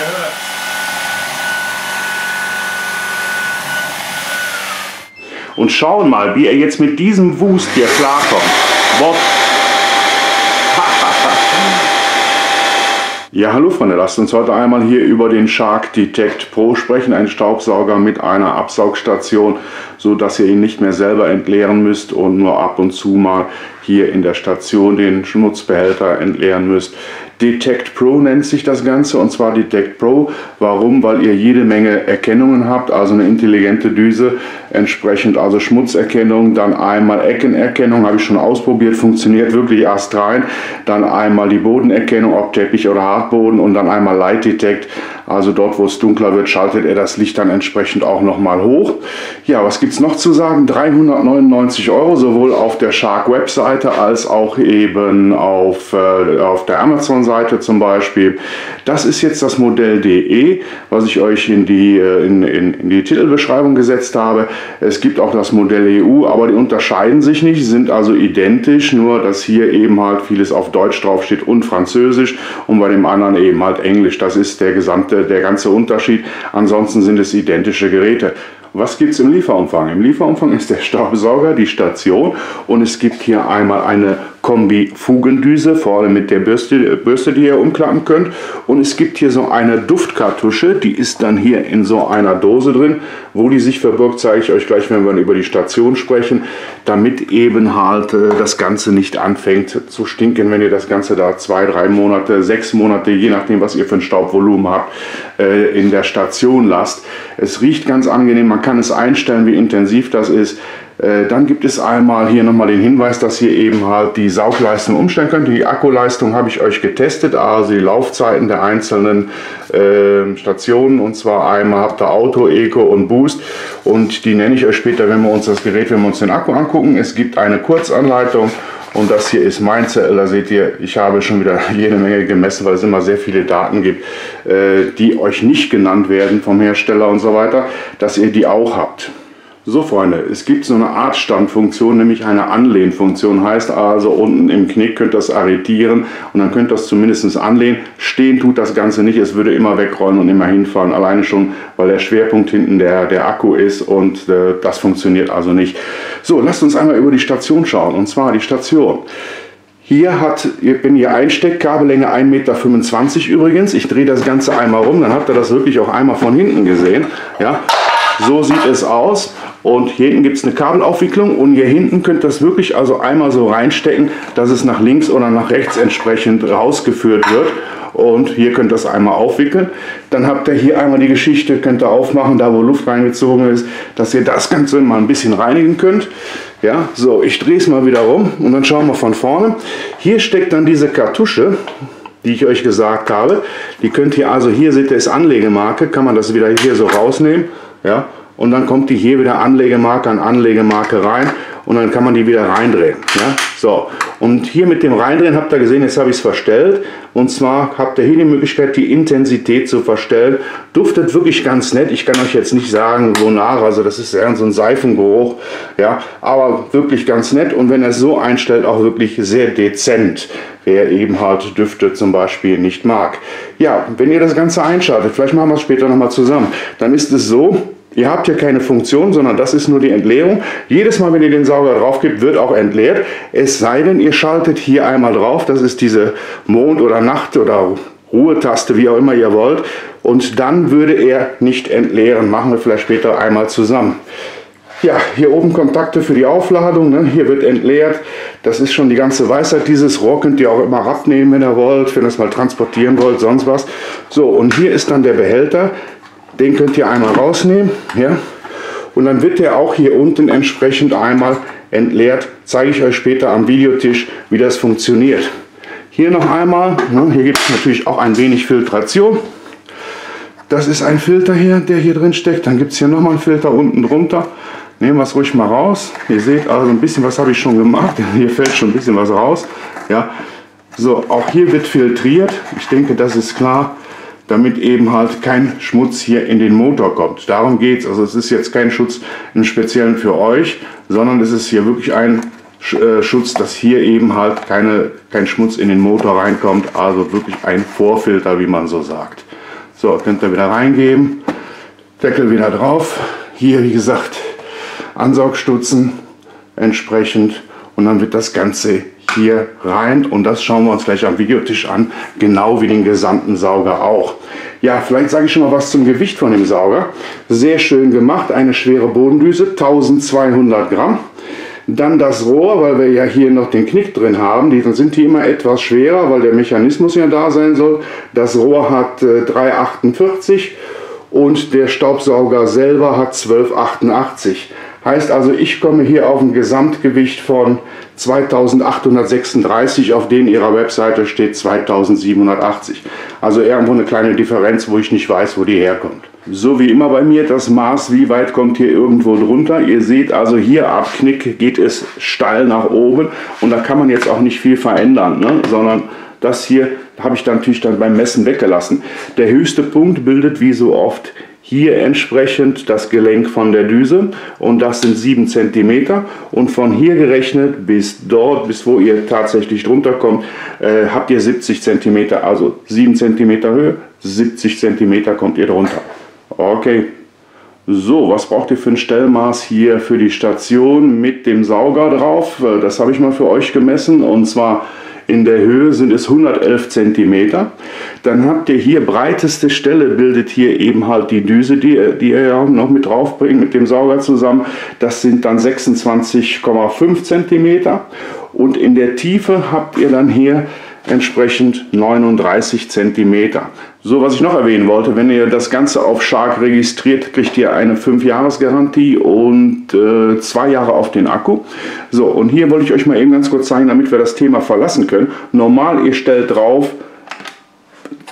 gehört. Und schauen mal, wie er jetzt mit diesem Wust hier klarkommt. Bob. Ja, hallo Freunde, lasst uns heute einmal hier über den Shark Detect Pro sprechen. Ein Staubsauger mit einer Absaugstation, so dass ihr ihn nicht mehr selber entleeren müsst und nur ab und zu mal hier in der Station den Schmutzbehälter entleeren müsst. Detect Pro nennt sich das Ganze und zwar Detect Pro. Warum? Weil ihr jede Menge Erkennungen habt, also eine intelligente Düse, entsprechend also Schmutzerkennung, dann einmal Eckenerkennung, habe ich schon ausprobiert, funktioniert wirklich erst rein, dann einmal die Bodenerkennung, ob Teppich oder Hartboden und dann einmal Light Detect, also dort, wo es dunkler wird, schaltet er das Licht dann entsprechend auch nochmal hoch. Ja, was gibt es noch zu sagen? 399 Euro, sowohl auf der Shark Webseite als auch eben auf, äh, auf der Amazon-Seite zum Beispiel. Das ist jetzt das Modell DE, was ich euch in die, äh, in, in, in die Titelbeschreibung gesetzt habe. Es gibt auch das Modell EU, aber die unterscheiden sich nicht, sind also identisch, nur dass hier eben halt vieles auf Deutsch draufsteht und Französisch und bei dem anderen eben halt Englisch. Das ist der gesamte der ganze Unterschied. Ansonsten sind es identische Geräte. Was gibt es im Lieferumfang? Im Lieferumfang ist der Staubsauger, die Station und es gibt hier einmal eine Kombi-Fugendüse, vorne mit der Bürste, Bürste, die ihr umklappen könnt. Und es gibt hier so eine Duftkartusche, die ist dann hier in so einer Dose drin. Wo die sich verbirgt, zeige ich euch gleich, wenn wir über die Station sprechen, damit eben halt äh, das Ganze nicht anfängt zu stinken, wenn ihr das Ganze da zwei, drei Monate, sechs Monate, je nachdem, was ihr für ein Staubvolumen habt, äh, in der Station lasst. Es riecht ganz angenehm, man kann es einstellen, wie intensiv das ist. Äh, dann gibt es einmal hier nochmal den Hinweis, dass ihr eben halt die Saugleistung umstellen könnt. Die Akkuleistung habe ich euch getestet, also die Laufzeiten der einzelnen äh, Stationen. Und zwar einmal habt ihr Auto, Eco und Boost. Und die nenne ich euch später, wenn wir uns das Gerät, wenn wir uns den Akku angucken. Es gibt eine Kurzanleitung. Und das hier ist mein Zettel, da seht ihr, ich habe schon wieder jede Menge gemessen, weil es immer sehr viele Daten gibt, äh, die euch nicht genannt werden vom Hersteller und so weiter, dass ihr die auch habt. So Freunde, es gibt so eine Art Standfunktion, nämlich eine Anlehnfunktion. Heißt also, unten im Knick könnt ihr das arretieren und dann könnt ihr das zumindest anlehnen. Stehen tut das Ganze nicht, es würde immer wegrollen und immer hinfahren. Alleine schon, weil der Schwerpunkt hinten der, der Akku ist und äh, das funktioniert also nicht. So, lasst uns einmal über die Station schauen und zwar die Station. Hier hat, wenn ihr einsteckt, Kabellänge 1,25 Meter übrigens. Ich drehe das Ganze einmal rum, dann habt ihr das wirklich auch einmal von hinten gesehen. Ja, so sieht es aus. Und hier hinten gibt es eine Kabelaufwicklung und hier hinten könnt ihr das wirklich also einmal so reinstecken, dass es nach links oder nach rechts entsprechend rausgeführt wird. Und hier könnt ihr das einmal aufwickeln. Dann habt ihr hier einmal die Geschichte, könnt ihr aufmachen, da wo Luft reingezogen ist, dass ihr das Ganze mal ein bisschen reinigen könnt. Ja, so, ich drehe es mal wieder rum und dann schauen wir von vorne. Hier steckt dann diese Kartusche, die ich euch gesagt habe. Die könnt ihr also, hier seht ihr, ist Anlegemarke, kann man das wieder hier so rausnehmen. Ja, und dann kommt die hier wieder Anlegemarke an Anlegemarke rein und dann kann man die wieder reindrehen. Ja? So, und hier mit dem Reindrehen habt ihr gesehen, jetzt habe ich es verstellt und zwar habt ihr hier die Möglichkeit, die Intensität zu verstellen. Duftet wirklich ganz nett, ich kann euch jetzt nicht sagen, wonach, also das ist eher so ein Seifengeruch, ja, aber wirklich ganz nett und wenn er es so einstellt, auch wirklich sehr dezent wer eben halt Düfte zum Beispiel nicht mag. Ja, wenn ihr das Ganze einschaltet, vielleicht machen wir es später nochmal zusammen, dann ist es so, Ihr habt hier keine Funktion, sondern das ist nur die Entleerung. Jedes Mal, wenn ihr den Sauger drauf gibt, wird auch entleert. Es sei denn, ihr schaltet hier einmal drauf. Das ist diese Mond- oder Nacht- oder Ruhetaste, wie auch immer ihr wollt. Und dann würde er nicht entleeren. Machen wir vielleicht später einmal zusammen. Ja, hier oben Kontakte für die Aufladung. Ne? Hier wird entleert. Das ist schon die ganze Weisheit. Dieses Rohr könnt ihr auch immer abnehmen, wenn ihr wollt, wenn ihr es mal transportieren wollt, sonst was. So, und hier ist dann der Behälter. Den könnt ihr einmal rausnehmen. Ja? Und dann wird der auch hier unten entsprechend einmal entleert. Zeige ich euch später am Videotisch, wie das funktioniert. Hier noch einmal, ne, hier gibt es natürlich auch ein wenig Filtration. Das ist ein Filter hier, der hier drin steckt. Dann gibt es hier nochmal einen Filter unten drunter. Nehmen wir es ruhig mal raus. Ihr seht also ein bisschen was habe ich schon gemacht. Hier fällt schon ein bisschen was raus. Ja. So, auch hier wird filtriert. Ich denke, das ist klar damit eben halt kein Schmutz hier in den Motor kommt. Darum geht es. Also es ist jetzt kein Schutz im Speziellen für euch, sondern es ist hier wirklich ein äh, Schutz, dass hier eben halt keine, kein Schmutz in den Motor reinkommt. Also wirklich ein Vorfilter, wie man so sagt. So, könnt ihr wieder reingeben. Deckel wieder drauf. Hier, wie gesagt, Ansaugstutzen entsprechend. Und dann wird das Ganze hier rein und das schauen wir uns gleich am Videotisch an, genau wie den gesamten Sauger auch. Ja, vielleicht sage ich schon mal was zum Gewicht von dem Sauger. Sehr schön gemacht, eine schwere Bodendüse, 1200 Gramm. Dann das Rohr, weil wir ja hier noch den Knick drin haben. Die sind hier immer etwas schwerer, weil der Mechanismus ja da sein soll. Das Rohr hat äh, 3,48 und der Staubsauger selber hat 12,88. Heißt also, ich komme hier auf ein Gesamtgewicht von 2836, auf denen ihrer Webseite steht 2780. Also irgendwo eine kleine Differenz, wo ich nicht weiß, wo die herkommt. So wie immer bei mir das Maß, wie weit kommt hier irgendwo drunter. Ihr seht also hier ab Knick geht es steil nach oben und da kann man jetzt auch nicht viel verändern, ne? sondern das hier habe ich dann natürlich dann beim Messen weggelassen. Der höchste Punkt bildet wie so oft hier entsprechend das Gelenk von der Düse und das sind 7 cm und von hier gerechnet bis dort, bis wo ihr tatsächlich drunter kommt, äh, habt ihr 70 cm, also 7 cm Höhe, 70 cm kommt ihr drunter. Okay. So, was braucht ihr für ein Stellmaß hier für die Station mit dem Sauger drauf? Äh, das habe ich mal für euch gemessen und zwar in der Höhe sind es 111 cm. Dann habt ihr hier breiteste Stelle, bildet hier eben halt die Düse, die, die ihr ja noch mit draufbringt, mit dem Sauger zusammen. Das sind dann 26,5 cm. Und in der Tiefe habt ihr dann hier entsprechend 39 cm. So, was ich noch erwähnen wollte, wenn ihr das Ganze auf Shark registriert, kriegt ihr eine 5-Jahres-Garantie und äh, Jahre auf den Akku. So, und hier wollte ich euch mal eben ganz kurz zeigen, damit wir das Thema verlassen können. Normal, ihr stellt drauf,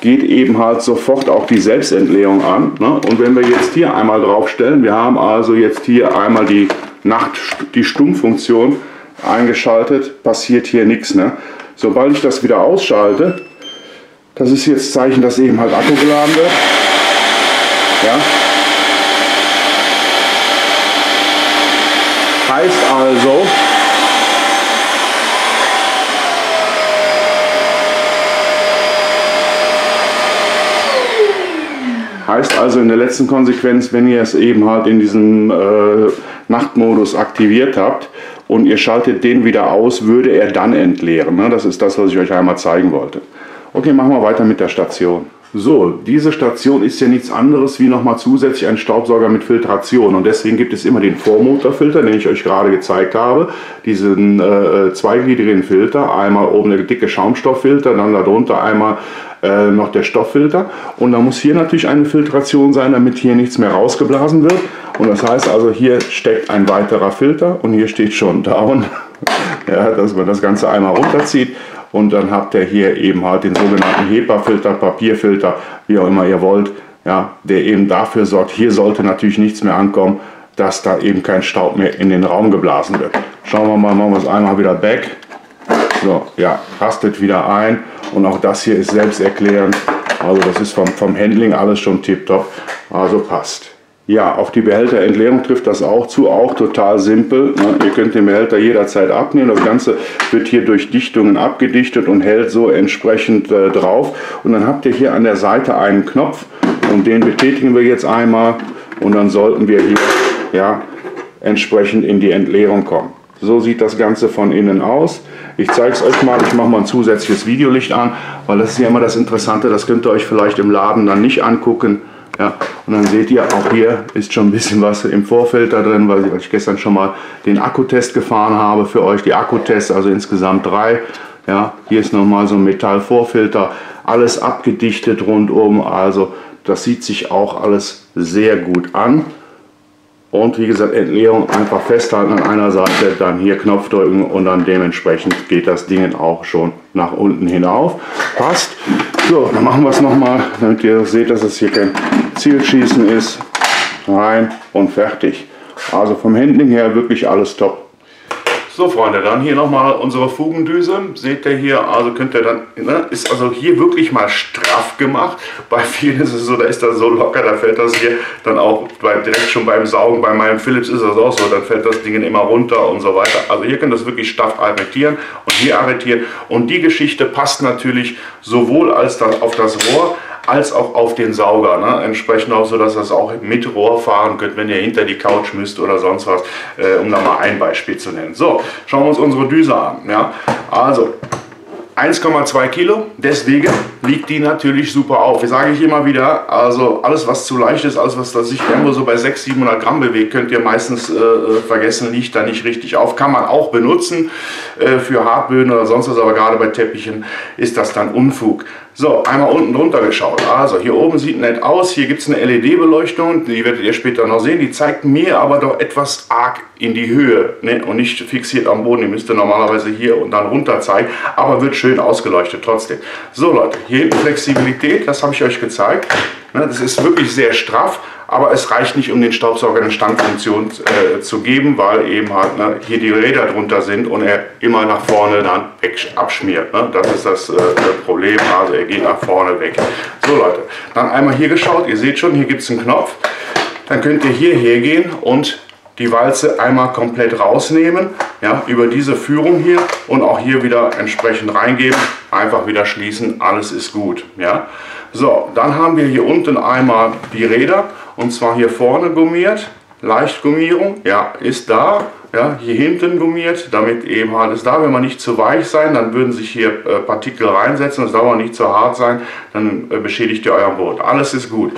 geht eben halt sofort auch die Selbstentleerung an. Ne? Und wenn wir jetzt hier einmal draufstellen, wir haben also jetzt hier einmal die Nacht, die Stummfunktion eingeschaltet, passiert hier nichts. Ne? Sobald ich das wieder ausschalte, das ist jetzt Zeichen, dass eben halt Akku geladen wird. Ja. Heißt also, Heißt also in der letzten Konsequenz, wenn ihr es eben halt in diesem äh, Nachtmodus aktiviert habt und ihr schaltet den wieder aus, würde er dann entleeren. Ne? Das ist das, was ich euch einmal zeigen wollte. Okay, machen wir weiter mit der Station. So, diese Station ist ja nichts anderes wie nochmal zusätzlich ein Staubsauger mit Filtration und deswegen gibt es immer den Vormotorfilter, den ich euch gerade gezeigt habe, diesen äh, zweigliedrigen Filter, einmal oben der dicke Schaumstofffilter, dann darunter einmal äh, noch der Stofffilter und da muss hier natürlich eine Filtration sein, damit hier nichts mehr rausgeblasen wird und das heißt also hier steckt ein weiterer Filter und hier steht schon Down, ja, dass man das Ganze einmal runterzieht und dann habt ihr hier eben halt den sogenannten HEPA-Filter, Papierfilter, wie auch immer ihr wollt, ja, der eben dafür sorgt, hier sollte natürlich nichts mehr ankommen, dass da eben kein Staub mehr in den Raum geblasen wird. Schauen wir mal, machen wir es einmal wieder back. So, ja, rastet wieder ein und auch das hier ist selbsterklärend. Also das ist vom, vom Handling alles schon tiptop, also passt. Ja, auf die Behälterentleerung trifft das auch zu, auch total simpel. Ne? Ihr könnt den Behälter jederzeit abnehmen. Das Ganze wird hier durch Dichtungen abgedichtet und hält so entsprechend äh, drauf. Und dann habt ihr hier an der Seite einen Knopf und den betätigen wir jetzt einmal und dann sollten wir hier ja, entsprechend in die Entleerung kommen. So sieht das Ganze von innen aus. Ich zeige es euch mal, ich mache mal ein zusätzliches Videolicht an, weil das ist ja immer das Interessante, das könnt ihr euch vielleicht im Laden dann nicht angucken. Ja, und dann seht ihr, auch hier ist schon ein bisschen was im Vorfeld da drin, weil ich gestern schon mal den Akkutest gefahren habe für euch. Die Akkutests, also insgesamt drei. Ja, hier ist nochmal so ein Metallvorfilter, alles abgedichtet rundum. Also das sieht sich auch alles sehr gut an. Und wie gesagt, Entleerung einfach festhalten an einer Seite, dann hier Knopf drücken und dann dementsprechend geht das Ding auch schon nach unten hinauf. Passt. So, dann machen wir es nochmal, damit ihr seht, dass es hier kein Zielschießen ist. Rein und fertig. Also vom Handling her wirklich alles top. So Freunde, dann hier nochmal unsere Fugendüse. Seht ihr hier, also könnt ihr dann, ne, ist also hier wirklich mal straff gemacht. Bei vielen ist es so, da ist das so locker, da fällt das hier dann auch bei, direkt schon beim Saugen. Bei meinem Philips ist das auch so, dann fällt das Ding immer runter und so weiter. Also hier könnt ihr das wirklich straff arretieren und hier arretieren. Und die Geschichte passt natürlich sowohl als dann auf das Rohr, als auch auf den Sauger. Ne? Entsprechend auch so, dass das auch mit Rohr fahren könnt, wenn ihr hinter die Couch müsst oder sonst was, äh, um da mal ein Beispiel zu nennen. So, schauen wir uns unsere Düse an. Ja? Also, 1,2 Kilo, deswegen liegt die natürlich super auf. Wie sage ich immer wieder, also alles was zu leicht ist, alles was sich irgendwo so bei 600, 700 Gramm bewegt, könnt ihr meistens äh, äh, vergessen, liegt da nicht richtig auf. Kann man auch benutzen äh, für Hartböden oder sonst was, aber gerade bei Teppichen ist das dann Unfug. So, einmal unten drunter geschaut. Also hier oben sieht nett aus. Hier gibt es eine LED-Beleuchtung, die werdet ihr später noch sehen. Die zeigt mir aber doch etwas arg in die Höhe ne? und nicht fixiert am Boden. Die müsste normalerweise hier und dann runter zeigen, aber wird schön ausgeleuchtet trotzdem. So Leute, hier hinten Flexibilität, das habe ich euch gezeigt. Ne? Das ist wirklich sehr straff aber es reicht nicht, um den Staubsauger eine Standfunktion äh, zu geben, weil eben halt ne, hier die Räder drunter sind und er immer nach vorne dann abschmiert. Ne? Das ist das äh, Problem, also er geht nach vorne weg. So Leute, dann einmal hier geschaut, ihr seht schon, hier gibt es einen Knopf. Dann könnt ihr hier hergehen und die Walze einmal komplett rausnehmen, ja, über diese Führung hier und auch hier wieder entsprechend reingeben, einfach wieder schließen, alles ist gut. Ja. So, dann haben wir hier unten einmal die Räder und zwar hier vorne gummiert, Leichtgummierung, ja, ist da. Ja, hier hinten gummiert, damit eben alles da. Wenn man nicht zu weich sein, dann würden sich hier äh, Partikel reinsetzen. Das soll nicht zu hart sein, dann äh, beschädigt ihr euer Boot. Alles ist gut.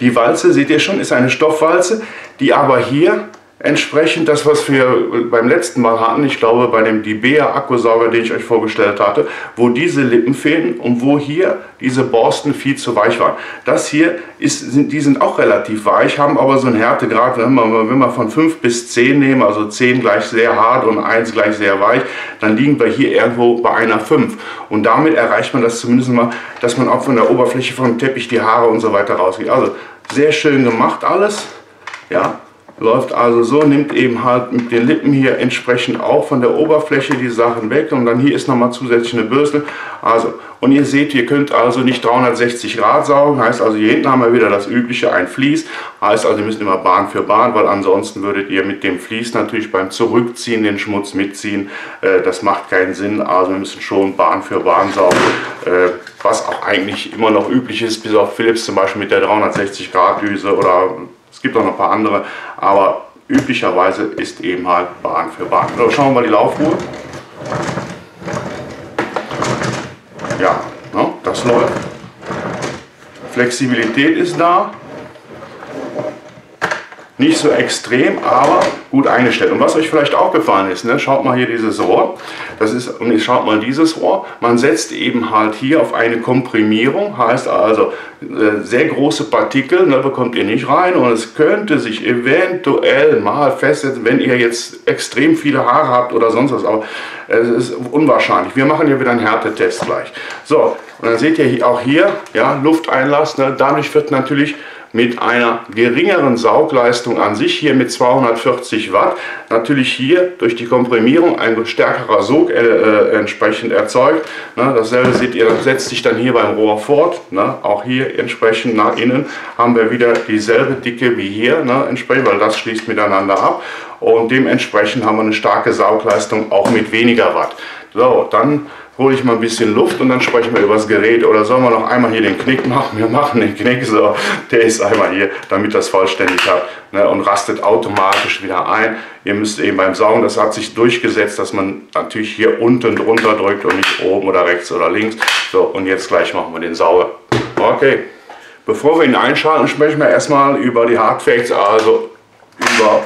Die Walze, seht ihr schon, ist eine Stoffwalze, die aber hier entsprechend das, was wir beim letzten Mal hatten, ich glaube bei dem Dibea Akkusauger, den ich euch vorgestellt hatte, wo diese Lippen fehlen und wo hier diese Borsten viel zu weich waren. Das hier, ist, sind, die sind auch relativ weich, haben aber so einen Härtegrad, wenn wir, wenn wir von 5 bis 10 nehmen, also 10 gleich sehr hart und 1 gleich sehr weich, dann liegen wir hier irgendwo bei einer 5. Und damit erreicht man das zumindest mal, dass man auch von der Oberfläche vom Teppich die Haare und so weiter rausgeht. Also sehr schön gemacht alles. Ja, Läuft also so, nimmt eben halt mit den Lippen hier entsprechend auch von der Oberfläche die Sachen weg und dann hier ist nochmal zusätzlich eine Bürste. Also, und ihr seht, ihr könnt also nicht 360 Grad saugen, heißt also hier hinten haben wir wieder das übliche, ein Vlies, heißt also ihr müsst immer Bahn für Bahn, weil ansonsten würdet ihr mit dem Vlies natürlich beim Zurückziehen den Schmutz mitziehen, äh, das macht keinen Sinn, also wir müssen schon Bahn für Bahn saugen, äh, was auch eigentlich immer noch üblich ist, bis auf Philips zum Beispiel mit der 360 Grad Düse oder gibt auch noch ein paar andere, aber üblicherweise ist eben halt Bahn für Bahn. So, schauen wir mal die Laufruhe. Ja, ne, das läuft. Flexibilität ist da. Nicht so extrem, aber gut eingestellt. Und was euch vielleicht aufgefallen ist, ne, schaut mal hier dieses Rohr. Das ist, und schaut mal dieses Rohr. Man setzt eben halt hier auf eine Komprimierung, heißt also äh, sehr große Partikel, ne, bekommt ihr nicht rein und es könnte sich eventuell mal festsetzen, wenn ihr jetzt extrem viele Haare habt oder sonst was, aber es ist unwahrscheinlich. Wir machen hier wieder einen Härtetest gleich. So, und dann seht ihr auch hier, ja, Lufteinlass, ne, dadurch wird natürlich mit einer geringeren Saugleistung an sich, hier mit 240 Watt, natürlich hier durch die Komprimierung ein stärkerer Sog äh, äh, entsprechend erzeugt. Ne, dasselbe seht ihr, das setzt sich dann hier beim Rohr fort. Ne, auch hier entsprechend nach innen haben wir wieder dieselbe Dicke wie hier, ne, entsprechend, weil das schließt miteinander ab. Und dementsprechend haben wir eine starke Saugleistung auch mit weniger Watt. So, dann hole ich mal ein bisschen Luft und dann sprechen wir über das Gerät. Oder sollen wir noch einmal hier den Knick machen? Wir machen den Knick so, der ist einmal hier, damit das vollständig hat ne, und rastet automatisch wieder ein. Ihr müsst eben beim Saugen, das hat sich durchgesetzt, dass man natürlich hier unten drunter drückt und nicht oben oder rechts oder links. So, und jetzt gleich machen wir den Sauger. Okay, bevor wir ihn einschalten, sprechen wir erstmal über die Hardfacts, also über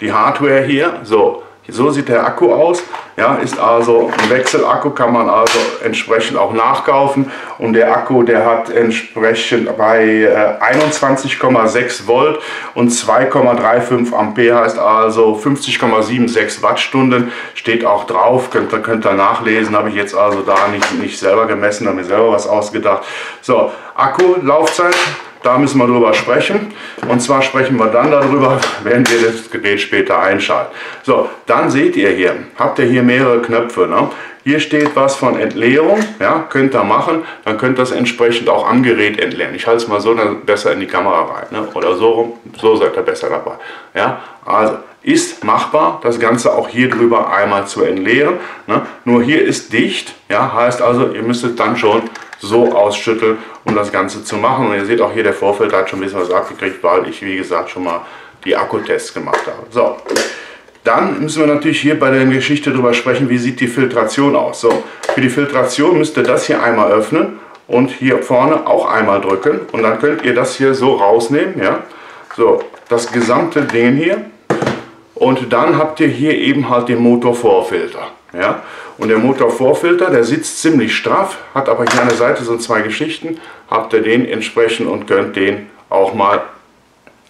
die Hardware hier. So, so sieht der Akku aus. Ja, ist also ein Wechselakku, kann man also entsprechend auch nachkaufen. Und der Akku, der hat entsprechend bei äh, 21,6 Volt und 2,35 Ampere, heißt also 50,76 Wattstunden. Steht auch drauf, könnt, könnt ihr nachlesen. Habe ich jetzt also da nicht, nicht selber gemessen, habe mir selber was ausgedacht. So, Akku, Laufzeit da müssen wir drüber sprechen. Und zwar sprechen wir dann darüber, wenn wir das Gerät später einschalten. So, dann seht ihr hier, habt ihr hier mehrere Knöpfe. Ne? Hier steht was von Entleerung, ja, könnt ihr machen, dann könnt ihr das entsprechend auch am Gerät entleeren. Ich halte es mal so dann besser in die Kamera rein, ne? oder so rum, so seid ihr besser dabei. Ja, also ist machbar, das Ganze auch hier drüber einmal zu entleeren. Ne? Nur hier ist dicht, ja, heißt also, ihr müsstet dann schon so ausschütteln, um das Ganze zu machen. Und ihr seht auch hier, der Vorfilter hat schon ein bisschen was abgekriegt, weil ich, wie gesagt, schon mal die Akkutests gemacht habe. So, dann müssen wir natürlich hier bei der Geschichte drüber sprechen, wie sieht die Filtration aus. So, für die Filtration müsst ihr das hier einmal öffnen und hier vorne auch einmal drücken und dann könnt ihr das hier so rausnehmen, ja. So, das gesamte Ding hier und dann habt ihr hier eben halt den Motorvorfilter, ja. Und der Motorvorfilter, der sitzt ziemlich straff, hat aber hier an der Seite so zwei Geschichten, habt ihr den entsprechend und könnt den auch mal.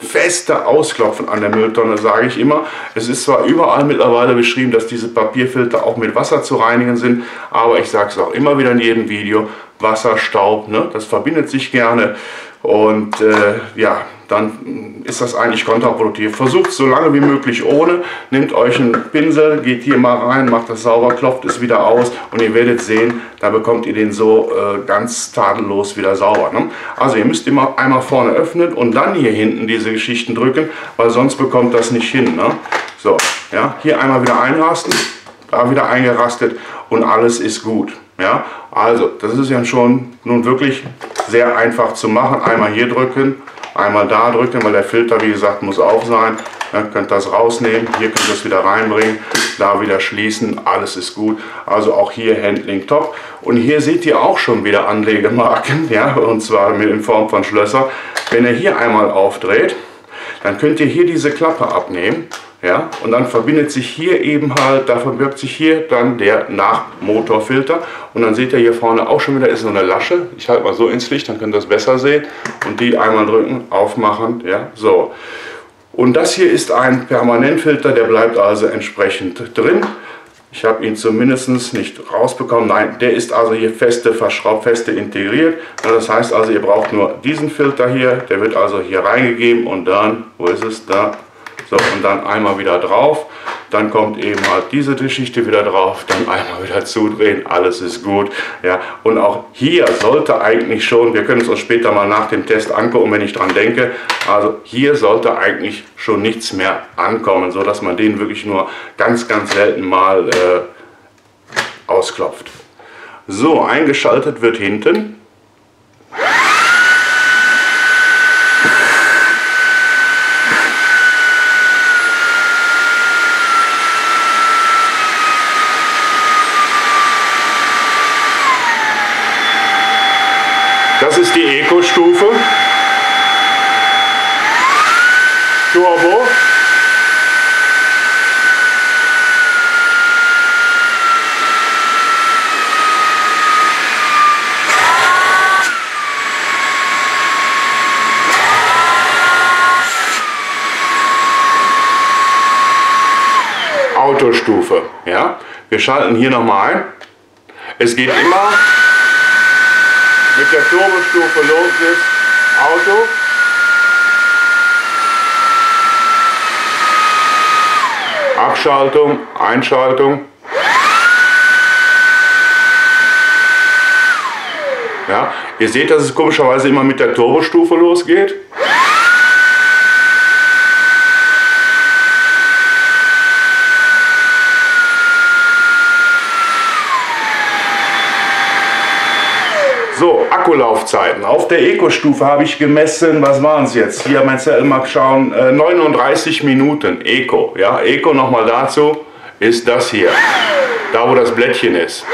Feste Ausklopfen an der Mülltonne, sage ich immer. Es ist zwar überall mittlerweile beschrieben, dass diese Papierfilter auch mit Wasser zu reinigen sind, aber ich sage es auch immer wieder in jedem Video, Wasser, Staub, ne, das verbindet sich gerne. Und äh, ja, dann ist das eigentlich kontraproduktiv. Versucht so lange wie möglich ohne, nehmt euch einen Pinsel, geht hier mal rein, macht das sauber, klopft es wieder aus und ihr werdet sehen, da bekommt ihr den so äh, ganz tadellos wieder sauber. Ne? Also ihr müsst immer einmal vorne öffnen und dann hier hinten diese Geschichten drücken, weil sonst bekommt das nicht hin. Ne? So, ja, hier einmal wieder einrasten, da wieder eingerastet und alles ist gut. Ja, also das ist ja schon nun wirklich sehr einfach zu machen. Einmal hier drücken, einmal da drücken, weil der Filter, wie gesagt, muss auf sein. Ihr könnt das rausnehmen, hier könnt ihr es wieder reinbringen, da wieder schließen, alles ist gut. Also auch hier Handling top. Und hier seht ihr auch schon wieder Anlegemarken, ja, und zwar in Form von Schlösser. Wenn ihr hier einmal aufdreht, dann könnt ihr hier diese Klappe abnehmen ja, und dann verbindet sich hier eben halt, da verbirgt sich hier dann der Nachmotorfilter. Und dann seht ihr hier vorne auch schon wieder ist so eine Lasche. Ich halte mal so ins Licht, dann könnt ihr das besser sehen. Und die einmal drücken, aufmachen, ja, so. Und das hier ist ein Permanentfilter, der bleibt also entsprechend drin. Ich habe ihn zumindest nicht rausbekommen. Nein, der ist also hier feste verschraubt, feste integriert. Das heißt also, ihr braucht nur diesen Filter hier. Der wird also hier reingegeben und dann, wo ist es, da, so, und dann einmal wieder drauf. Dann kommt eben halt diese Geschichte wieder drauf. Dann einmal wieder zudrehen. Alles ist gut. Ja, und auch hier sollte eigentlich schon, wir können es uns später mal nach dem Test angucken, wenn ich dran denke. Also hier sollte eigentlich schon nichts mehr ankommen, so dass man den wirklich nur ganz, ganz selten mal äh, ausklopft. So, eingeschaltet wird hinten Das ist die Eco-Stufe. Turbo. Autostufe. Ja? Wir schalten hier nochmal ein. Es geht immer mit der Turbostufe los ist. Auto. Abschaltung, Einschaltung. Ja, ihr seht, dass es komischerweise immer mit der Turbostufe losgeht. So, Akkulaufzeiten. Auf der Eco-Stufe habe ich gemessen, was waren es jetzt? Hier mein Zettel mal schauen, äh, 39 Minuten Eco. Ja, Eco nochmal dazu ist das hier, da wo das Blättchen ist.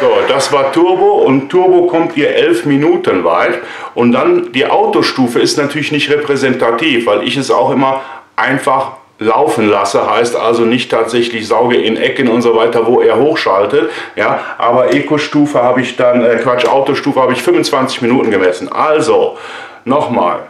So, das war Turbo und Turbo kommt hier 11 Minuten weit. Und dann die Autostufe ist natürlich nicht repräsentativ, weil ich es auch immer einfach laufen lasse, heißt also nicht tatsächlich sauge in Ecken und so weiter, wo er hochschaltet, ja, aber Eco-Stufe habe ich dann, äh, Quatsch, Autostufe habe ich 25 Minuten gemessen. Also, nochmal,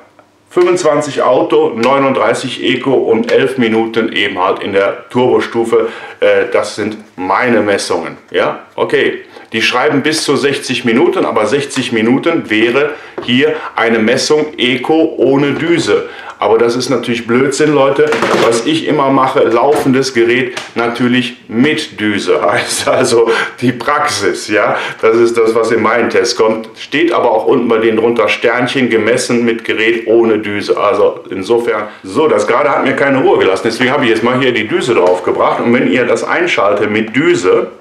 25 Auto, 39 Eco und 11 Minuten eben halt in der Turbostufe. Äh, das sind meine Messungen. Ja, okay. Die schreiben bis zu 60 Minuten, aber 60 Minuten wäre hier eine Messung Eco ohne Düse. Aber das ist natürlich Blödsinn, Leute. Was ich immer mache, laufendes Gerät natürlich mit Düse heißt also die Praxis, ja. Das ist das, was in meinen Test kommt. Steht aber auch unten bei denen drunter Sternchen gemessen mit Gerät ohne Düse. Also insofern, so, das gerade hat mir keine Ruhe gelassen. Deswegen habe ich jetzt mal hier die Düse drauf gebracht. Und wenn ihr das einschaltet mit Düse,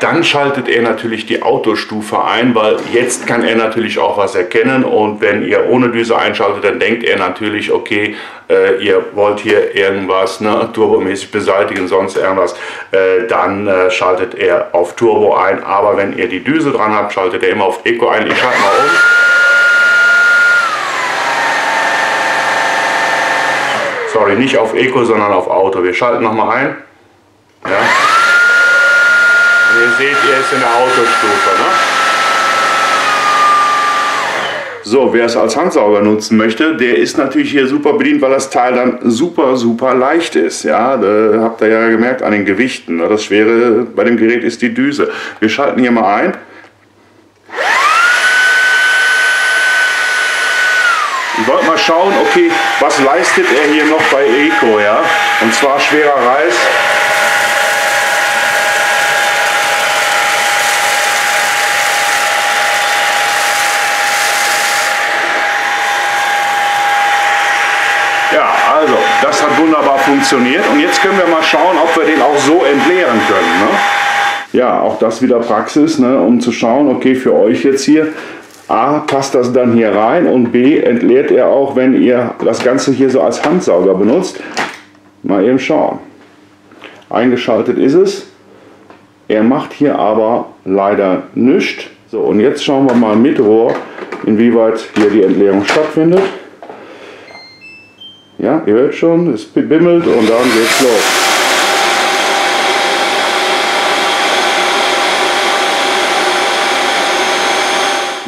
Dann schaltet er natürlich die Autostufe ein, weil jetzt kann er natürlich auch was erkennen und wenn ihr ohne Düse einschaltet, dann denkt er natürlich, okay, äh, ihr wollt hier irgendwas ne, turbomäßig beseitigen, sonst irgendwas, äh, dann äh, schaltet er auf Turbo ein. Aber wenn ihr die Düse dran habt, schaltet er immer auf Eco ein. Ich schalte mal um. Sorry, nicht auf Eco, sondern auf Auto. Wir schalten nochmal ein. Ja. Ihr seht, ihr ist in der Autostufe. Ne? So, wer es als Handsauger nutzen möchte, der ist natürlich hier super bedient, weil das Teil dann super, super leicht ist. Ja, da habt ihr ja gemerkt an den Gewichten. Ne? Das Schwere bei dem Gerät ist die Düse. Wir schalten hier mal ein. Ich wollte mal schauen, okay, was leistet er hier noch bei Eco, ja? Und zwar schwerer Reis. Ja, also, das hat wunderbar funktioniert. Und jetzt können wir mal schauen, ob wir den auch so entleeren können. Ne? Ja, auch das wieder Praxis, ne, um zu schauen, okay, für euch jetzt hier, A, passt das dann hier rein und B, entleert er auch, wenn ihr das Ganze hier so als Handsauger benutzt. Mal eben schauen. Eingeschaltet ist es. Er macht hier aber leider nichts. So, und jetzt schauen wir mal mit Rohr, inwieweit hier die Entleerung stattfindet. Ja, ihr hört schon, es bimmelt und dann geht's los.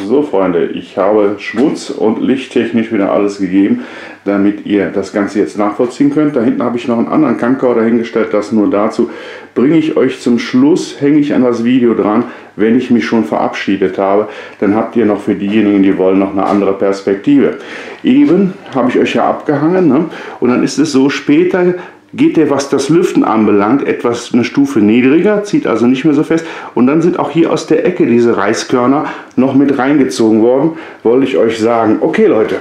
So Freunde, ich habe Schmutz und lichttechnisch wieder alles gegeben, damit ihr das Ganze jetzt nachvollziehen könnt. Da hinten habe ich noch einen anderen Camcorder hingestellt, das nur dazu. Bringe ich euch zum Schluss, hänge ich an das Video dran, wenn ich mich schon verabschiedet habe, dann habt ihr noch für diejenigen, die wollen, noch eine andere Perspektive. Eben habe ich euch ja abgehangen ne? und dann ist es so, später geht der, was das Lüften anbelangt, etwas eine Stufe niedriger, zieht also nicht mehr so fest. Und dann sind auch hier aus der Ecke diese Reiskörner noch mit reingezogen worden. Wollte ich euch sagen, okay Leute,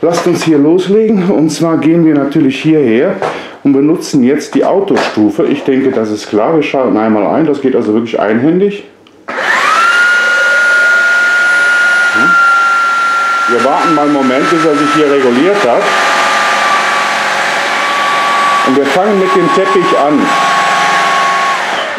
lasst uns hier loslegen. Und zwar gehen wir natürlich hierher und benutzen jetzt die Autostufe. Ich denke, das ist klar. Wir schalten einmal ein. Das geht also wirklich einhändig. Hm? Wir warten mal einen Moment, bis er sich hier reguliert hat. Und wir fangen mit dem Teppich an.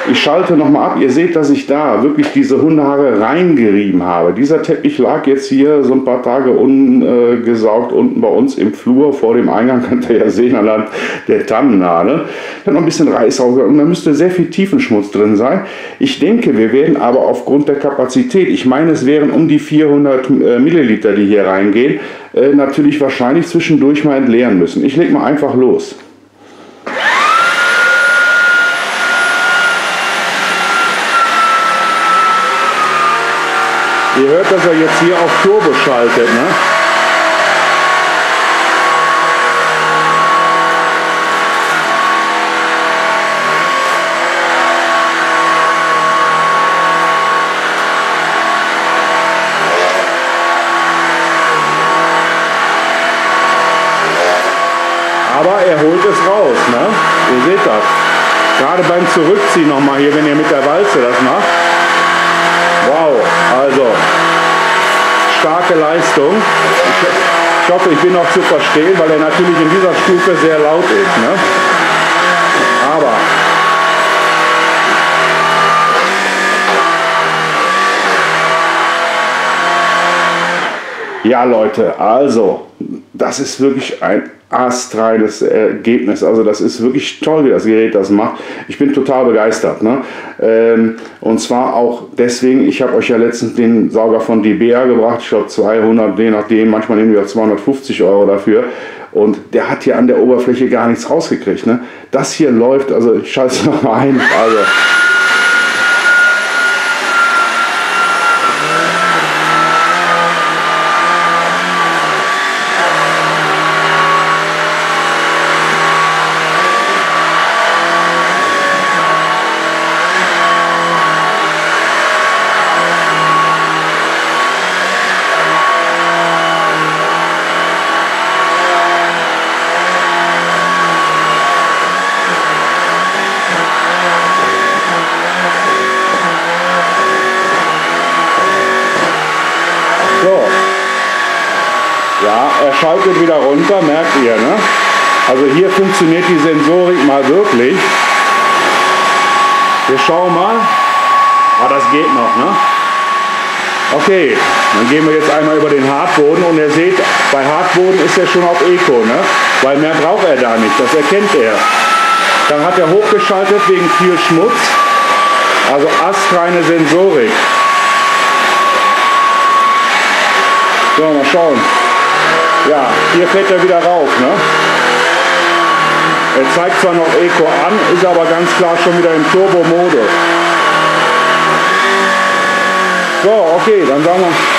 Ich schalte nochmal ab. Ihr seht, dass ich da wirklich diese Hundehaare reingerieben habe. Dieser Teppich lag jetzt hier so ein paar Tage ungesaugt unten bei uns im Flur vor dem Eingang. Könnt ihr ja sehen anhand der Tannennadeln. Dann noch ein bisschen Reisauge und da müsste sehr viel Tiefenschmutz drin sein. Ich denke, wir werden aber aufgrund der Kapazität, ich meine, es wären um die 400 äh, Milliliter, die hier reingehen, äh, natürlich wahrscheinlich zwischendurch mal entleeren müssen. Ich lege mal einfach los. Ihr hört, dass er jetzt hier auf Turbo schaltet. Ne? Aber er holt es raus, ne? Ihr seht das. Gerade beim Zurückziehen nochmal hier, wenn ihr mit der Walze das macht. Also starke Leistung. Ich, hoffe, ich bin noch zu verstehen, weil er natürlich in dieser Stufe sehr laut ist. Ne? Ja, Leute, also, das ist wirklich ein astreines Ergebnis. Also das ist wirklich toll, wie das Gerät das macht. Ich bin total begeistert. Ne? Ähm, und zwar auch deswegen, ich habe euch ja letztens den Sauger von DBA gebracht. Ich glaube 200, je nachdem, manchmal nehmen wir auch 250 Euro dafür. Und der hat hier an der Oberfläche gar nichts rausgekriegt. Ne? Das hier läuft, also ich schalte es nochmal ein. Also, er schaltet wieder runter, merkt ihr. Ne? Also hier funktioniert die Sensorik mal wirklich. Wir schauen mal. Ah, das geht noch, ne? Okay, dann gehen wir jetzt einmal über den Hartboden und ihr seht, bei Hartboden ist er schon auf Eco, ne? Weil mehr braucht er da nicht, das erkennt er. Dann hat er hochgeschaltet wegen viel Schmutz. Also astreine Sensorik. So, mal schauen. Ja, hier fährt er wieder rauf. Ne? Er zeigt zwar noch Eco an, ist aber ganz klar schon wieder im Turbo-Modus. So, okay, dann sagen wir...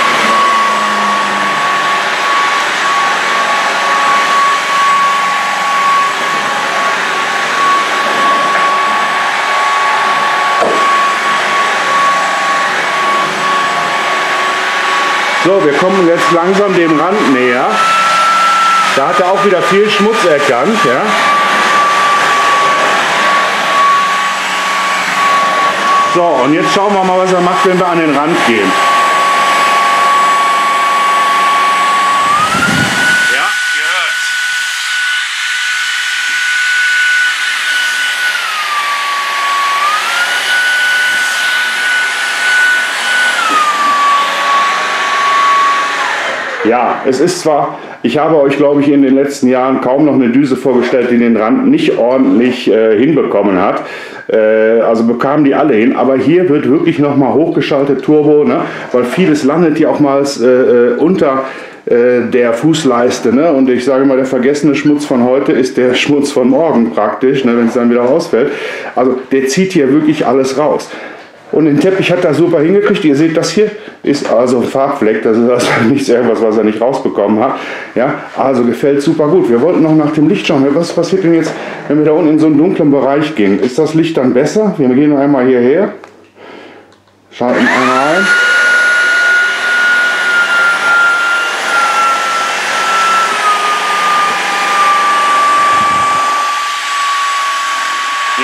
So, wir kommen jetzt langsam dem Rand näher. Da hat er auch wieder viel Schmutz erkannt. Ja. So, und jetzt schauen wir mal, was er macht, wenn wir an den Rand gehen. Ja, es ist zwar, ich habe euch, glaube ich, in den letzten Jahren kaum noch eine Düse vorgestellt, die den Rand nicht ordentlich äh, hinbekommen hat. Äh, also bekamen die alle hin. Aber hier wird wirklich nochmal hochgeschaltet Turbo, ne? weil vieles landet ja auch mal äh, äh, unter äh, der Fußleiste. Ne? Und ich sage mal, der vergessene Schmutz von heute ist der Schmutz von morgen praktisch, ne? wenn es dann wieder rausfällt. Also der zieht hier wirklich alles raus. Und den Teppich hat er super hingekriegt. Ihr seht, das hier ist also ein Farbfleck. Das ist also nichts irgendwas, was er nicht rausbekommen hat. Ja, also gefällt super gut. Wir wollten noch nach dem Licht schauen. Was passiert denn jetzt, wenn wir da unten in so einen dunklen Bereich gehen? Ist das Licht dann besser? Wir gehen einmal hierher. Schalten einmal ein.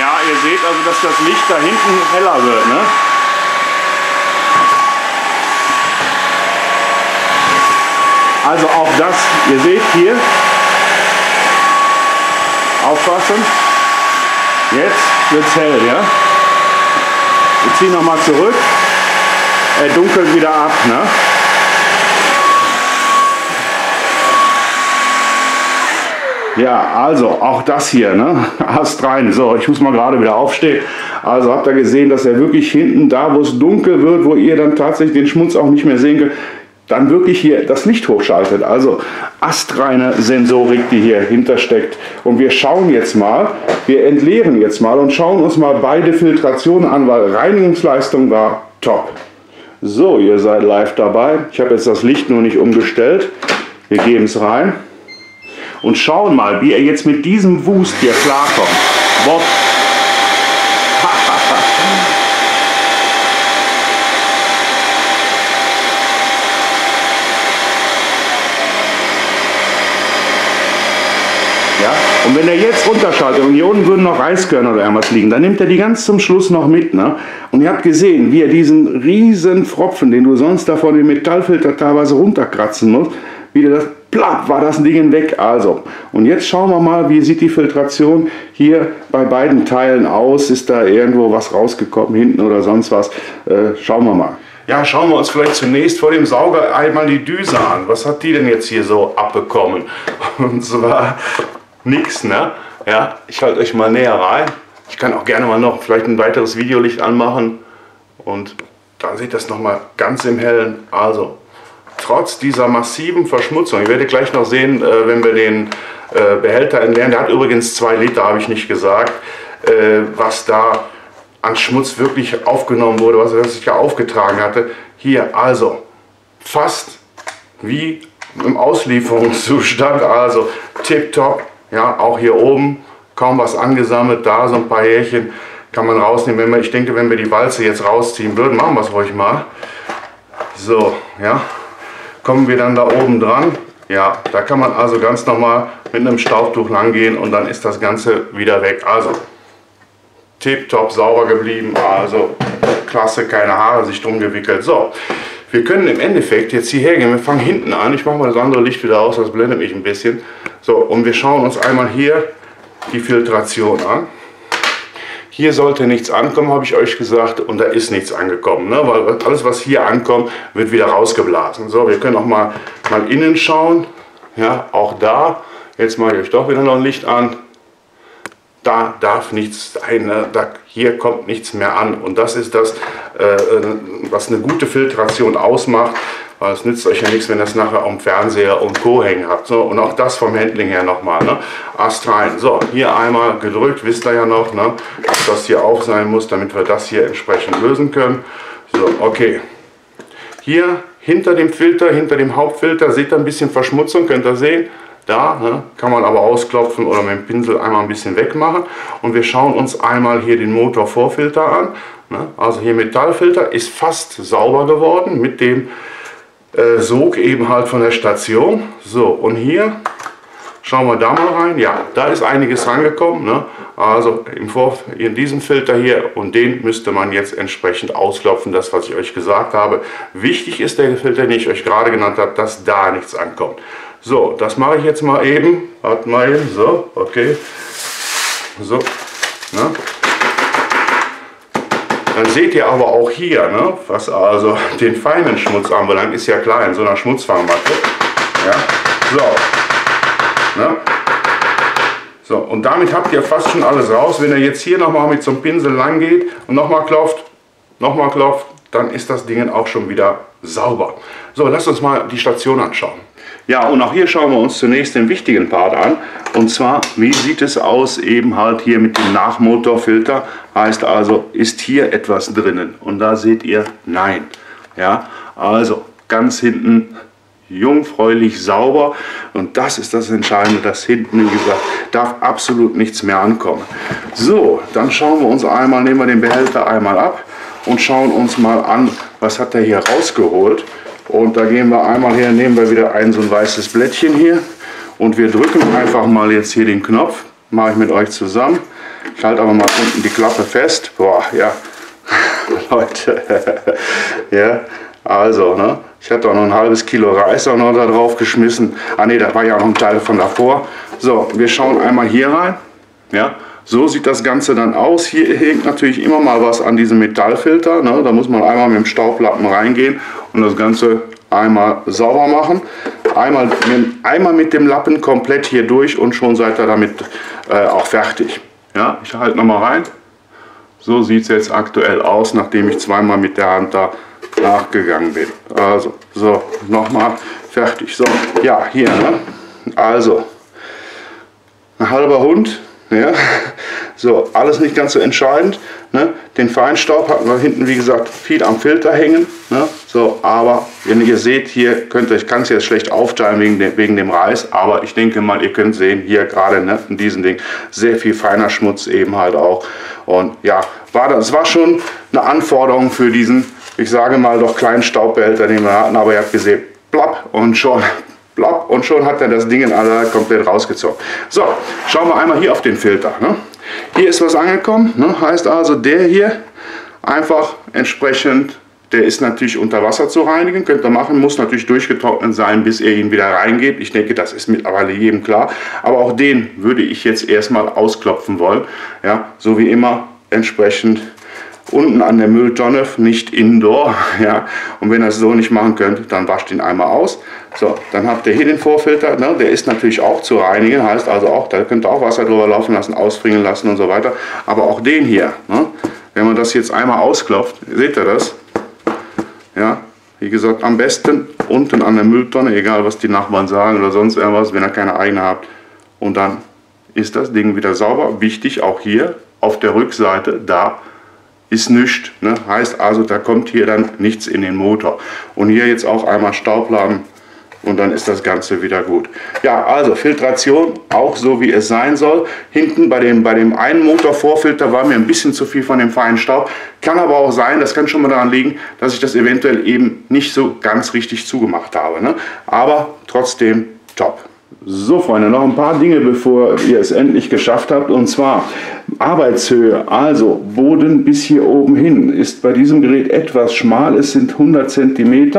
Ja, ihr seht also, dass das Licht da hinten heller wird. Ne? Also auch das, ihr seht hier, aufpassen, jetzt wird es hell, ja? Wir ziehen nochmal zurück, er dunkelt wieder ab, ne? Ja, also auch das hier, ne? Ast rein. So, ich muss mal gerade wieder aufstehen. Also habt ihr gesehen, dass er wirklich hinten, da wo es dunkel wird, wo ihr dann tatsächlich den Schmutz auch nicht mehr sehen könnt, dann wirklich hier das Licht hochschaltet. Also astreine Sensorik, die hier hintersteckt. Und wir schauen jetzt mal, wir entleeren jetzt mal und schauen uns mal beide Filtrationen an, weil Reinigungsleistung war top. So, ihr seid live dabei. Ich habe jetzt das Licht nur nicht umgestellt. Wir geben es rein und schauen mal, wie er jetzt mit diesem Wust hier klarkommt. Bob. Ja? Und wenn er jetzt runterschaltet und hier unten würden noch Reiskörner oder irgendwas liegen, dann nimmt er die ganz zum Schluss noch mit. Ne? Und ihr habt gesehen, wie er diesen riesen Pfropfen, den du sonst da von dem Metallfilter teilweise runterkratzen musst, wie der das platt war das Ding weg. Also, und jetzt schauen wir mal, wie sieht die Filtration hier bei beiden Teilen aus. Ist da irgendwo was rausgekommen hinten oder sonst was? Äh, schauen wir mal. Ja, schauen wir uns vielleicht zunächst vor dem Sauger einmal die Düse an. Was hat die denn jetzt hier so abbekommen? Und zwar nichts, ne? Ja, ich halte euch mal näher rein. Ich kann auch gerne mal noch vielleicht ein weiteres Videolicht anmachen und dann sieht das nochmal ganz im Hellen. Also, trotz dieser massiven Verschmutzung, ihr werdet gleich noch sehen, äh, wenn wir den äh, Behälter entleeren, der hat übrigens zwei Liter, habe ich nicht gesagt, äh, was da an Schmutz wirklich aufgenommen wurde, was er sich ja aufgetragen hatte. Hier also fast wie im Auslieferungszustand, also tipptopp, ja, auch hier oben kaum was angesammelt, da so ein paar Härchen kann man rausnehmen. Wenn wir, ich denke, wenn wir die Walze jetzt rausziehen würden, machen wir es ruhig mal. So, ja, kommen wir dann da oben dran. Ja, da kann man also ganz normal mit einem Staubtuch lang gehen und dann ist das Ganze wieder weg. Also tipptopp sauber geblieben, also klasse, keine Haare sich drum gewickelt. So, wir können im Endeffekt jetzt hierher gehen, wir fangen hinten an, ich mache mal das andere Licht wieder aus, das blendet mich ein bisschen. So, und wir schauen uns einmal hier die Filtration an. Hier sollte nichts ankommen, habe ich euch gesagt, und da ist nichts angekommen, ne? weil alles, was hier ankommt, wird wieder rausgeblasen. So, wir können auch mal, mal innen schauen, ja, auch da, jetzt mache ich euch doch wieder noch ein Licht an, da darf nichts sein, ne? da, hier kommt nichts mehr an. Und das ist das, was eine gute Filtration ausmacht. Weil es nützt euch ja nichts, wenn ihr es nachher am Fernseher und Co. hängen habt. So, und auch das vom Handling her nochmal. Ne? Ast. So, hier einmal gedrückt, wisst ihr ja noch, ne? dass das hier auf sein muss, damit wir das hier entsprechend lösen können. So, okay. Hier hinter dem Filter, hinter dem Hauptfilter, seht ihr ein bisschen Verschmutzung, könnt ihr sehen. Da ne, kann man aber ausklopfen oder mit dem Pinsel einmal ein bisschen wegmachen. Und wir schauen uns einmal hier den Motorvorfilter an. Ne. Also hier Metallfilter ist fast sauber geworden mit dem äh, Sog eben halt von der Station. So, und hier schauen wir da mal rein. Ja, da ist einiges rangekommen. Ne? Also im Vorf in diesem Filter hier und den müsste man jetzt entsprechend ausklopfen, das was ich euch gesagt habe. Wichtig ist der Filter, den ich euch gerade genannt habe, dass da nichts ankommt. So, das mache ich jetzt mal eben. Warte mal eben. So, okay. So. Ne? Dann seht ihr aber auch hier, ne, was also den feinen Schmutz anbelangt, ist ja klar in so einer Schmutzfangmatte. Ja, so. Ne? So, und damit habt ihr fast schon alles raus. Wenn ihr jetzt hier nochmal mit so einem Pinsel lang geht und nochmal klopft, nochmal klopft, dann ist das Ding auch schon wieder sauber. So, lasst uns mal die Station anschauen. Ja, und auch hier schauen wir uns zunächst den wichtigen Part an. Und zwar, wie sieht es aus eben halt hier mit dem Nachmotorfilter? Heißt also, ist hier etwas drinnen? Und da seht ihr, nein. Ja, also ganz hinten jungfräulich sauber und das ist das Entscheidende, dass hinten, wie gesagt, darf absolut nichts mehr ankommen. So, dann schauen wir uns einmal, nehmen wir den Behälter einmal ab und schauen uns mal an, was hat er hier rausgeholt. Und da gehen wir einmal her, nehmen wir wieder ein so ein weißes Blättchen hier und wir drücken einfach mal jetzt hier den Knopf, mache ich mit euch zusammen. Ich halte aber mal unten die Klappe fest. Boah, ja, Leute, ja, also, ne, ich hatte auch noch ein halbes Kilo Reis auch noch da drauf geschmissen. Ah ne, das war ja auch noch ein Teil von davor. So, wir schauen einmal hier rein, ja, so sieht das Ganze dann aus. Hier hängt natürlich immer mal was an diesem Metallfilter. Ne? Da muss man einmal mit dem Staublappen reingehen und das Ganze einmal sauber machen. Einmal, einmal mit dem Lappen komplett hier durch und schon seid ihr damit äh, auch fertig. Ja, ich halte nochmal rein. So sieht es jetzt aktuell aus, nachdem ich zweimal mit der Hand da nachgegangen bin. Also, so, nochmal fertig. So, ja, hier, ne? Also, ein halber Hund, ja? So, alles nicht ganz so entscheidend. Ne? Den Feinstaub hatten wir hinten, wie gesagt, viel am Filter hängen. Ne? So, aber wenn ihr seht, hier könnt ihr, ich kann es jetzt schlecht aufteilen wegen, de, wegen dem Reis, aber ich denke mal, ihr könnt sehen, hier gerade ne, in diesem Ding sehr viel feiner Schmutz eben halt auch. Und ja, war das war schon eine Anforderung für diesen, ich sage mal, doch kleinen Staubbehälter, den wir hatten, aber ihr habt gesehen, plapp und schon Blob, und schon hat er das Ding in aller komplett rausgezogen. So, schauen wir einmal hier auf den Filter. Ne? Hier ist was angekommen, ne? heißt also der hier einfach entsprechend, der ist natürlich unter Wasser zu reinigen, könnt ihr machen, muss natürlich durchgetrocknet sein, bis ihr ihn wieder reingebt. Ich denke, das ist mittlerweile jedem klar. Aber auch den würde ich jetzt erstmal ausklopfen wollen. Ja, so wie immer entsprechend unten an der Mülltonne, nicht indoor. Ja. Und wenn ihr es so nicht machen könnt, dann wascht ihn einmal aus. So, dann habt ihr hier den Vorfilter, ne? der ist natürlich auch zu reinigen, heißt also auch, da könnt ihr auch Wasser drüber laufen lassen, ausfringen lassen und so weiter. Aber auch den hier, ne? wenn man das jetzt einmal ausklopft, seht ihr das? Ja, wie gesagt, am besten unten an der Mülltonne, egal was die Nachbarn sagen oder sonst irgendwas, wenn ihr keine eigene habt. Und dann ist das Ding wieder sauber. Wichtig auch hier auf der Rückseite, da ist nichts. Ne? Heißt also, da kommt hier dann nichts in den Motor. Und hier jetzt auch einmal Staubladen und dann ist das Ganze wieder gut. Ja, also Filtration auch so wie es sein soll. Hinten bei dem, bei dem einen Motorvorfilter war mir ein bisschen zu viel von dem feinen Staub. Kann aber auch sein, das kann schon mal daran liegen, dass ich das eventuell eben nicht so ganz richtig zugemacht habe. Ne? Aber trotzdem top. So Freunde, noch ein paar Dinge, bevor ihr es endlich geschafft habt. Und zwar Arbeitshöhe, also Boden bis hier oben hin, ist bei diesem Gerät etwas schmal. Es sind 100 cm.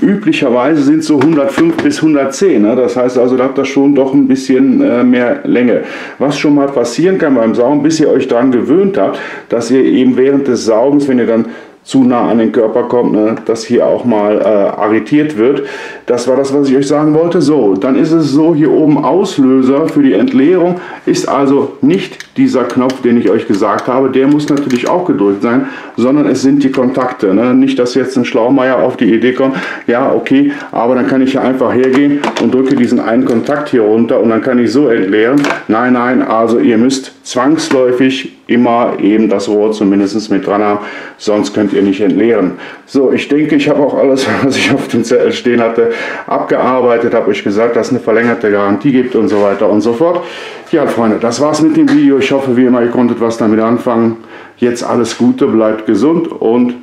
Üblicherweise sind es so 105 bis 110. Ne? Das heißt also, da habt ihr schon doch ein bisschen äh, mehr Länge. Was schon mal passieren kann beim Saugen, bis ihr euch daran gewöhnt habt, dass ihr eben während des Saugens, wenn ihr dann zu nah an den Körper kommt, ne, dass hier auch mal äh, arretiert wird. Das war das, was ich euch sagen wollte. So, dann ist es so, hier oben Auslöser für die Entleerung ist also nicht dieser Knopf, den ich euch gesagt habe. Der muss natürlich auch gedrückt sein, sondern es sind die Kontakte. Ne? Nicht, dass jetzt ein Schlaumeier auf die Idee kommt, ja, okay, aber dann kann ich ja einfach hergehen und drücke diesen einen Kontakt hier runter und dann kann ich so entleeren. Nein, nein, also ihr müsst zwangsläufig immer eben das Rohr zumindest mit dran haben, sonst könnt ihr nicht entleeren. So, ich denke, ich habe auch alles, was ich auf dem Zettel stehen hatte, abgearbeitet, habe euch gesagt, dass es eine verlängerte Garantie gibt und so weiter und so fort. Ja, Freunde, das war's mit dem Video. Ich hoffe, wie immer, ihr konntet was damit anfangen. Jetzt alles Gute, bleibt gesund und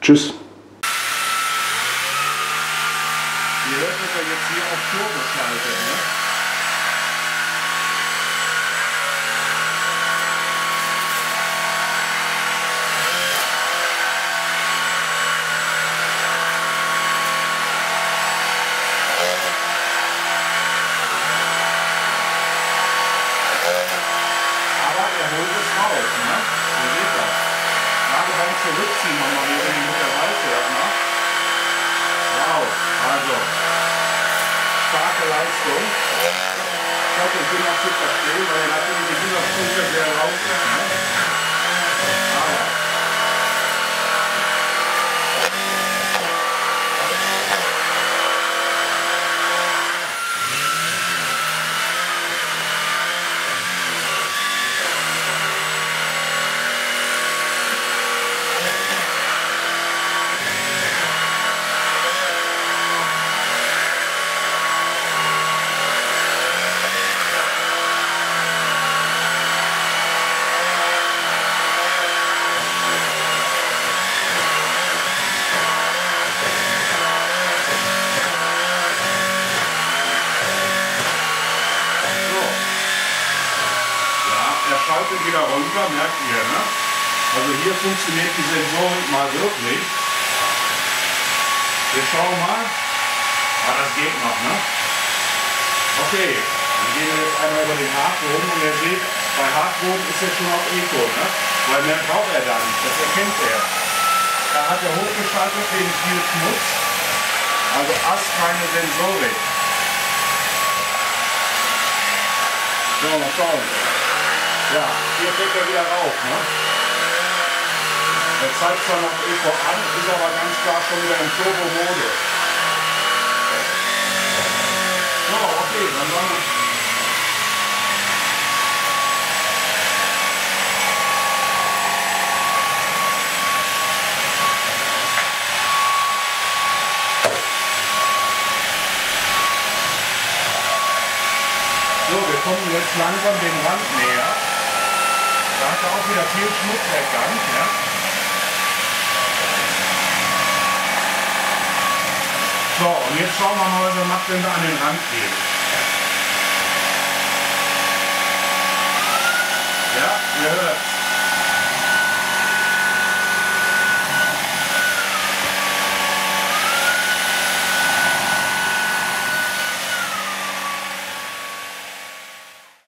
tschüss. Ihr hört das ja jetzt hier auf Turbo schaltet, ne? Aber er holt es raus, ne? Ihr seht das. Gerade beim Zurückziehen nochmal, wie ihr mit der Reife hört, ne? Wow, also starke Leistung. Ich hoffe, ich bin noch zu verstehen, weil natürlich die dieser Stunde sehr laut ist. Ne? Aber so. Ja, er schaltet wieder runter, merkt ihr, ne? Also hier funktioniert die Sensorik mal wirklich. Wir schauen mal. Ah, das geht noch, ne? Okay, dann gehen wir jetzt einmal über den Hardboden und ihr seht, bei Hardboden ist er schon auf Eco, ne? Weil mehr braucht er da nicht, das erkennt er. Da hat er hochgeschaltet wegen viel Schmutz. Also astreine Sensorik. So, schauen. Ja, hier fällt er wieder rauf, ne? Er zeigt zwar noch Eco an, ist aber ganz klar schon wieder im Turbo-Modus. So, okay, dann wollen wir. So, wir kommen jetzt langsam dem Rand näher. Da hat er auch wieder viel Schmutz weggegangen. Ja? So, und jetzt schauen wir mal, was er macht, wenn wir an den Rand gehen. Ja, ihr hört